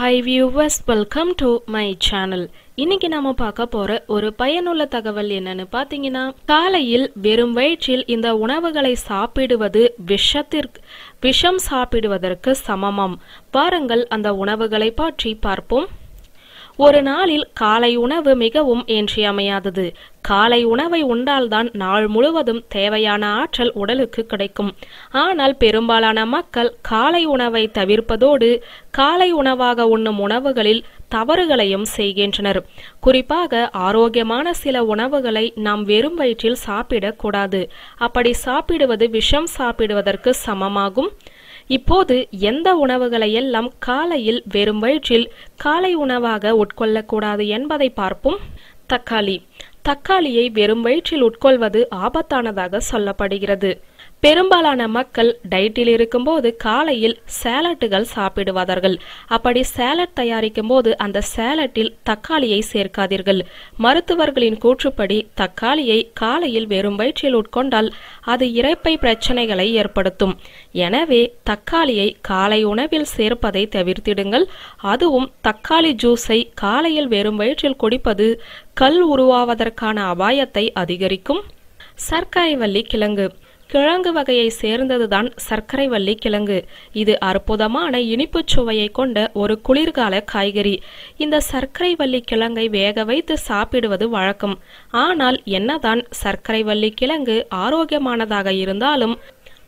Hi viewers welcome to my channel இன்னைக்கு நாம பார்க்க போற ஒரு பயனுள்ள தகவல் என்னன்னு பார்த்தீங்கன்னா காலையில் வெறும் வயிற்றில் இந்த உணவுகளை சாப்பிடுவது விஷத்திற்கு விஷம் சாப்பிடுவதற்கு சமமாம். பாருங்கள் அந்த உணவுகளை பற்றி பார்ப்போம். ஒரு நாளில் காலை உணவு மிகவும் இன்றியமையாதது காலை உணவை உண்டால்தான் நாள் முழுவதும் தேவையான ஆற்றல் உடலுக்கு கிடைக்கும். ஆனால் பெரும்பாலான மக்கள் காலை உணவை தவிர்ப்பதோடு காலை உணவாக உண்ணும் உணவுகளில் தவறுகளையும் செய்கின்றனர். குறிப்பாக ஆரோக்கியமான சில உணவுகளை நாம் வெறும் வயிற்றில் சாப்பிடக்கூடாது. அப்படி சாப்பிடுவது விஷம் சாப்பிடுவதற்கு சமமாகும். இப்போது எந்த உணவுகளை எல்லாம் காலையில் வெறும் வயிற்றில் காலை உணவாக உட்கொள்ளக்கூடாது என்பதை பார்ப்போம். தக்காளி. தக்காளியை வெறும் வயிற்றில் உட்கொள்வது ஆபத்தானதாக சொல்லப்படுகிறது. பெரும்பாலான மக்கள் டயட்டில் இருக்கும்போது காலையில் சேலட்டுகள் சாப்பிடுவார்கள். அப்படி சேலட் தயாரிக்கும் போது அந்த சேலட்டில் தக்காளியை சேர்க்காதீர்கள். மருத்துவர்களின் கூற்றுப்படி தக்காளியை காலையில் வெறும் வயிற்றில் உட்கொண்டால் அது இறப்பை பிரச்சனைகளை ஏற்படுத்தும். எனவே தக்காளியை காலை உணவில் சேர்ப்பதை தவிர்த்திடுங்கள். அதுவும் தக்காளி ஜூஸை காலையில் வெறும் வயிற்றில் குடிப்பது கல் உருவாவதற்கான அபாயத்தை அதிகரிக்கும். சர்க்கரை வள்ளி கிழங்கு. கிழங்கு வகையை சேர்ந்ததுதான் சர்க்கரை வள்ளி கிழங்கு. இது அற்புதமான இனிப்புச் சுவையை கொண்ட ஒரு குளிர்கால காய்கறி. இந்த சர்க்கரை வள்ளி கிழங்கை வேக வைத்து சாப்பிடுவது வழக்கம். ஆனால் என்னதான் சர்க்கரை வள்ளி கிழங்கு ஆரோக்கியமானதாக இருந்தாலும்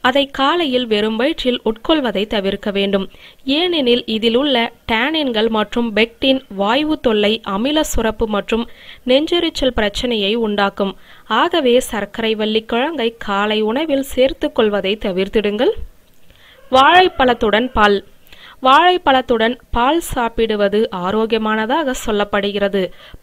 அதை காலையில் வெறும் வயிற்றில் உட்கொள்வதை தவிர்க்க வேண்டும். ஏனெனில் இதில் உள்ள டேனின்கள் மற்றும் பெக்டின் வாயு தொல்லை அமில சுரப்பு மற்றும் நெஞ்செரிச்சல் பிரச்சனையை உண்டாக்கும். ஆகவே சர்க்கரை வள்ளி கிழங்கை காலை உணவில் சேர்த்துக் கொள்வதை தவிர்த்திடுங்கள். வாழைப்பழத்துடன் பால். வாழைப்பழத்துடன் பால் சாப்பிடுவது ஆரோக்கியமானதாக சொல்லப்படுகிறது.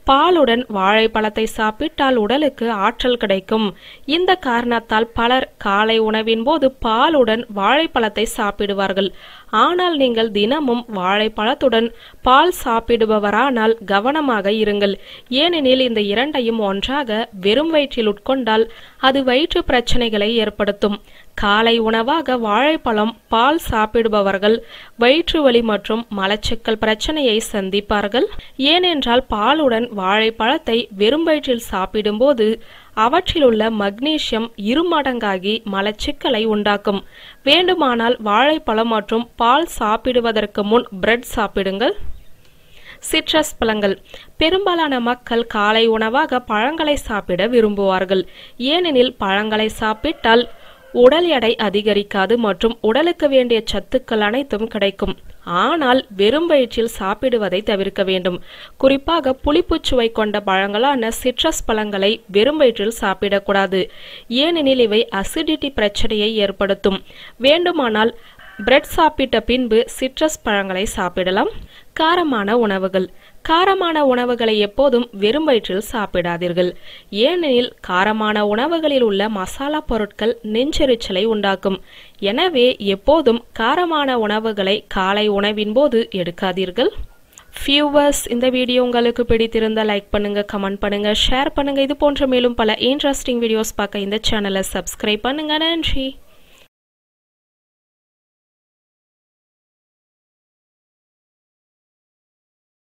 பாலுடன் வாழைப்பழத்தை சாப்பிட்டால் உடலுக்கு ஆற்றல் கிடைக்கும். இந்த காரணத்தால் பலர் காலை உணவின் போது பாலுடன் வாழைப்பழத்தை சாப்பிடுவார்கள். ஆனால் நீங்கள் தினமும் வாழைப்பழத்துடன் பால் சாப்பிடுபவரானால் கவனமாக இருங்கள். ஏனெனில் இந்த இரண்டையும் ஒன்றாக வெறும் வயிற்றில் உட்கொண்டால் அது வயிற்று பிரச்சனைகளை ஏற்படுத்தும். காலை உணவாக வாழைப்பழம் பால் சாப்பிடுபவர்கள் வயிற்று வலி மற்றும் மலச்சிக்கல் பிரச்சனையை சந்திப்பார்கள். ஏனென்றால் பாலுடன் வாழைப்பழத்தை வெறும் வயிற்றில் சாப்பிடும்போது அவற்றிலுள்ள மக்னீசியம் இருமடங்காகி மலச்சிக்கலை உண்டாக்கும். வேண்டுமானால் வாழைப்பழம் மற்றும் பால் சாப்பிடுவதற்கு முன் பிரெட் சாப்பிடுங்கள். சிட்ரஸ் பழங்கள். பெரும்பாலான மக்கள் காலை உணவாக பழங்களை சாப்பிட விரும்புவார்கள். ஏனெனில் பழங்களை சாப்பிட்டால் உடல் எடை அதிகரிக்காது மற்றும் உடலுக்கு வேண்டிய சத்துக்கள் அனைத்தும் கிடைக்கும். ஆனால் வெறும் வயிற்றில் சாப்பிடுவதை தவிர்க்க வேண்டும். குறிப்பாக புளிப்பு சுவை கொண்ட பழங்களான சிட்ரஸ் பழங்களை வெறும் வயிற்றில் சாப்பிடக்கூடாது. ஏனெனில் இவை அசிடிட்டி பிரச்சனையை ஏற்படுத்தும். வேண்டுமானால் பிரெட் சாப்பிட்ட பின்பு சிட்ரஸ் பழங்களை சாப்பிடலாம். காரமான உணவுகள். காரமான உணவுகளை எப்போதும் வெறும் வயிற்றில் சாப்பிடாதீர்கள். ஏனெனில் காரமான உணவுகளில் உள்ள மசாலா பொருட்கள் நெஞ்செரிச்சலை உண்டாக்கும். எனவே எப்போதும் காரமான உணவுகளை காலை உணவின் போது எடுக்காதீர்கள். ஃபியூவர்ஸ் இந்த வீடியோ உங்களுக்கு பிடித்திருந்த லைக் பண்ணுங்கள் கமெண்ட் பண்ணுங்கள் ஷேர் பண்ணுங்கள் இது போன்ற மேலும் பல இன்ட்ரெஸ்டிங் வீடியோஸ் பார்க்க இந்த சேனலை சப்ஸ்கிரைப் பண்ணுங்கள் நன்றி.